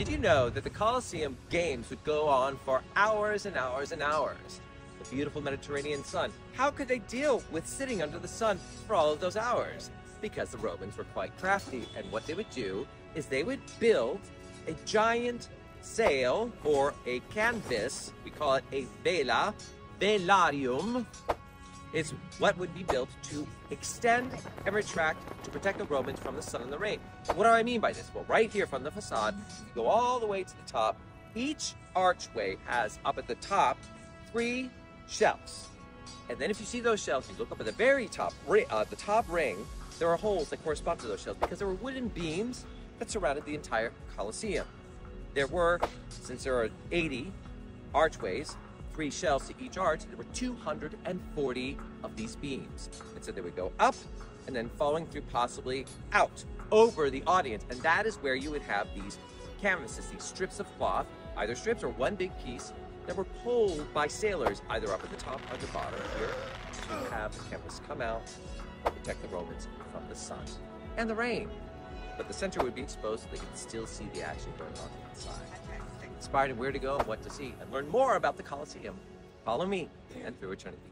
Did you know that the Colosseum games would go on for hours and hours and hours? The beautiful Mediterranean sun. How could they deal with sitting under the sun for all of those hours? Because the Romans were quite crafty, and what they would do is they would build a giant sail or a canvas. We call it a vela, velarium, is what would be built to extend and retract to protect the Romans from the sun and the rain. What do I mean by this? Well, right here from the facade, you go all the way to the top. Each archway has up at the top three shelves. And then if you see those shelves, you look up at the very top, uh, the top ring, there are holes that correspond to those shelves because there were wooden beams that surrounded the entire Colosseum. There were, since there are 80 archways, three shelves to each arch, there were 240 of these beams. And so they would go up and then falling through possibly out over the audience. And that is where you would have these canvases, these strips of cloth, either strips or one big piece, that were pulled by sailors either up at the top or the bottom here to have the canvas come out and protect the Romans from the sun and the rain. But the center would be exposed so they could still see the action going on inside inspired in where to go and what to see, and learn more about the Colosseum. Follow me and through eternity.